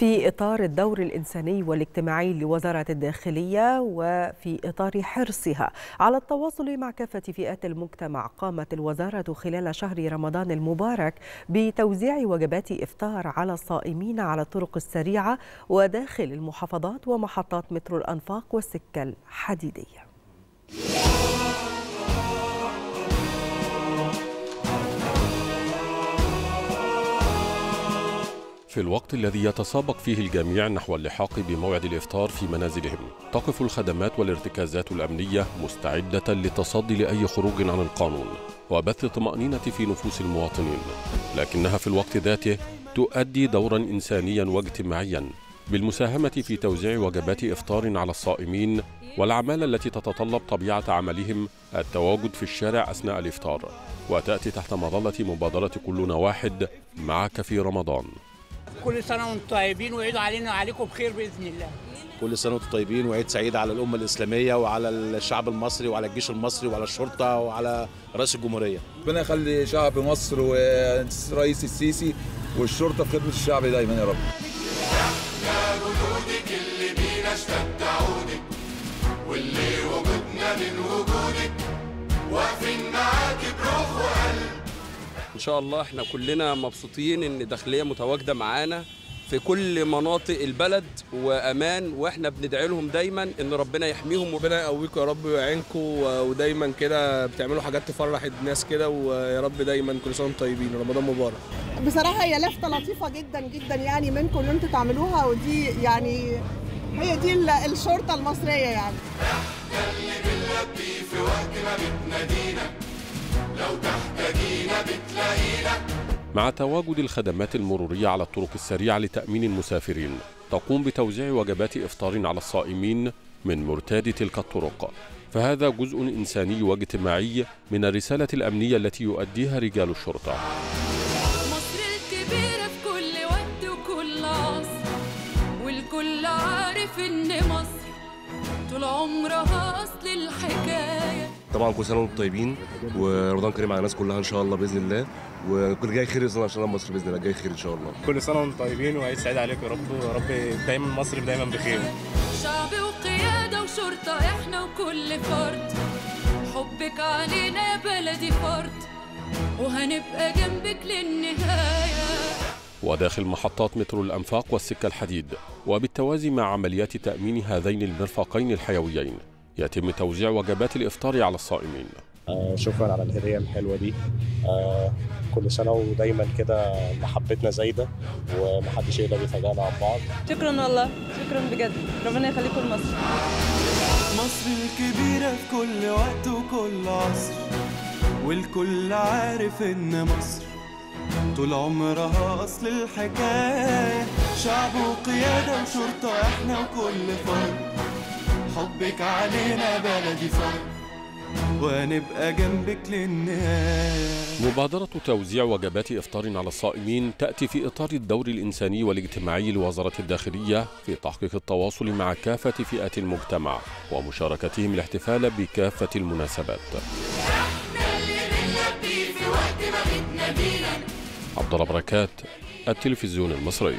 في إطار الدور الإنساني والاجتماعي لوزارة الداخلية وفي إطار حرصها. على التواصل مع كافة فئات المجتمع قامت الوزارة خلال شهر رمضان المبارك بتوزيع وجبات إفطار على الصائمين على الطرق السريعة وداخل المحافظات ومحطات مترو الأنفاق والسكة الحديدية. في الوقت الذي يتسابق فيه الجميع نحو اللحاق بموعد الإفطار في منازلهم. تقف الخدمات والارتكازات الأمنية مستعدة للتصدي لأي خروج عن القانون وبث طمأنينة في نفوس المواطنين لكنها في الوقت ذاته تؤدي دورا إنسانيا واجتماعيا بالمساهمة في توزيع وجبات إفطار على الصائمين والأعمال التي تتطلب طبيعة عملهم التواجد في الشارع أثناء الإفطار وتأتي تحت مظلة مبادرة كلنا واحد معك في رمضان. كل سنة وأنتم طيبين وعيدوا علينا وعليكم بخير بإذن الله. كل سنة وأنتم طيبين وعيد سعيد على الأمة الإسلامية وعلى الشعب المصري وعلى الجيش المصري وعلى الشرطة وعلى رئيس الجمهورية. ربنا يخلي شعب مصر ورئيس السيسي والشرطة في خدمة الشعب دايما يا رب. إحنا جدودك اللي بينا اشتد عودك واللي ان شاء الله إحنا كلنا مبسوطين إن داخلية متواجدة معانا في كل مناطق البلد وأمان وإحنا بندعي لهم دايما إن ربنا يحميهم. ربنا يقويكم يا رب ويعينكم ودايما كده بتعملوا حاجات تفرح الناس كده ويا رب دايما كل سنة وأنتم طيبين. رمضان مبارك. بصراحة هي لفتة لطيفة جدا جدا يعني منكم ان أنتوا تعملوها ودي يعني هي دي الشرطة المصرية يعني. إحنا اللي بنلبي في وقت ما بتنادينا لو تحتاجينا بتلاقينا مع تواجد الخدمات المرورية على الطرق السريعة لتأمين المسافرين تقوم بتوزيع وجبات إفطار على الصائمين من مرتاد تلك الطرق. فهذا جزء إنساني واجتماعي من الرسالة الأمنية التي يؤديها رجال الشرطة. مصر الكبيرة في كل وقت وكل عصر والكل عارف إن مصر طول عمرها أصل الحكاية طبعا كل سنة وأنتم طيبين ورمضان كريم على الناس كلها إن شاء الله بإذن الله. وكل جاي خير إن شاء الله مصر بإذن الله جاي خير إن شاء الله. كل سنة وأنتم طيبين وعيد سعيد عليكم يا رب ويا رب دايما مصر دايما بخير. شعب وقيادة وشرطة إحنا وكل فرد. حبك علينا يا بلدي فرد وهنبقى جنبك للنهاية. وداخل محطات مترو الأنفاق والسكة الحديد وبالتوازي مع عمليات تأمين هذين المرفقين الحيويين. يتم توزيع وجبات الإفطار على الصائمين. آه شكرا على الهدية الحلوة دي. آه كل سنة ودايما كده محبتنا زايدة ومحدش يقدر يفرقنا عن بعض. شكرا والله. شكرا بجد. ربنا يخليكم لمصر مصر الكبيرة في كل وقت وكل عصر والكل عارف إن مصر طول عمرها أصل الحكاية. شعب وقيادة وشرطة إحنا وكل فرد. حبك علينا بلدي فرد وهنبقى جنبك للنهاية. مبادرة توزيع وجبات إفطار على الصائمين تأتي في إطار الدور الإنساني والاجتماعي لوزارة الداخلية في تحقيق التواصل مع كافة فئات المجتمع ومشاركتهم الاحتفال بكافة المناسبات. عبد الله بركات التلفزيون المصري.